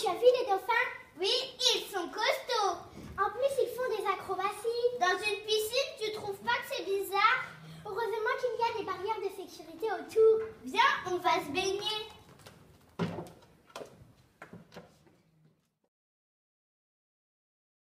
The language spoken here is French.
Tu as vu les dauphins? Oui, ils sont costauds. En plus, ils font des acrobaties. Dans une piscine, tu trouves pas que c'est bizarre? Heureusement qu'il y a des barrières de sécurité autour. Viens, on va se baigner.